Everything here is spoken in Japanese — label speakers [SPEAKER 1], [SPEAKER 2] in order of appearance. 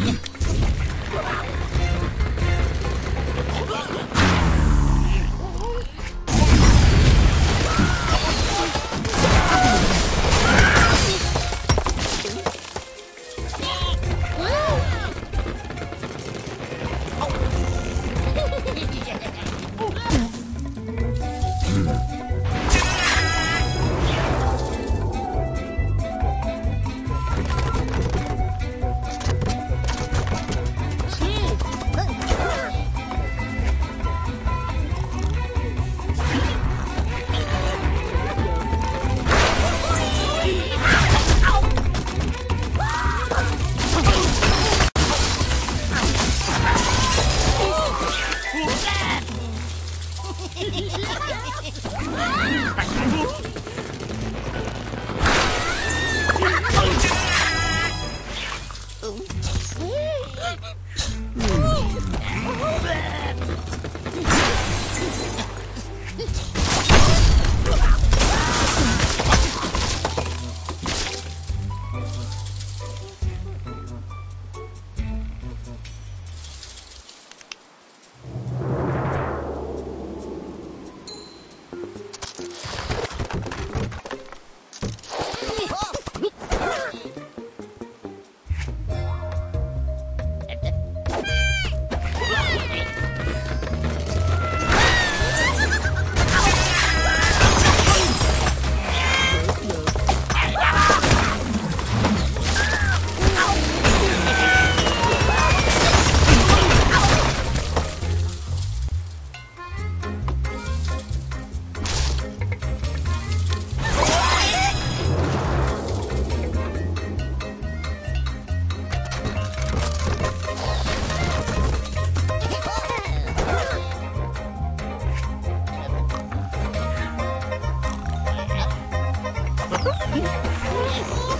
[SPEAKER 1] Look. すごい